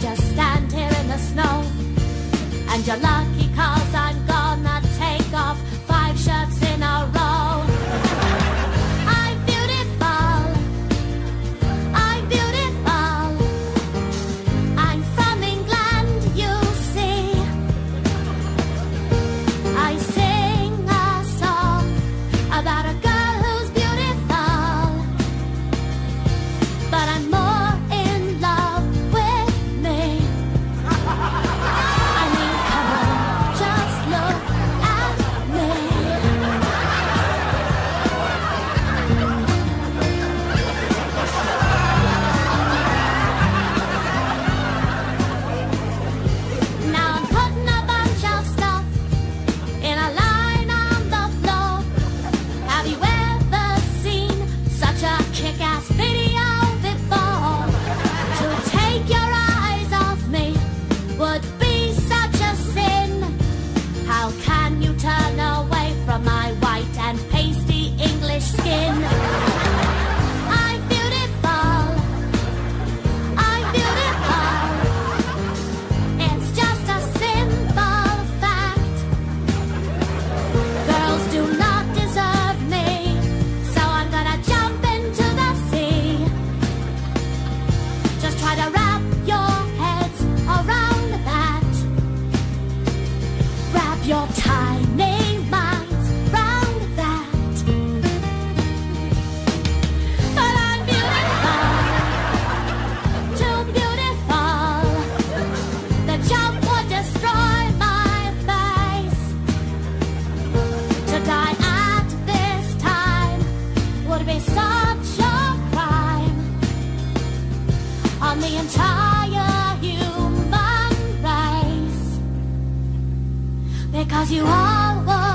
just stand here in the snow, and you're lucky cause would Cause you are.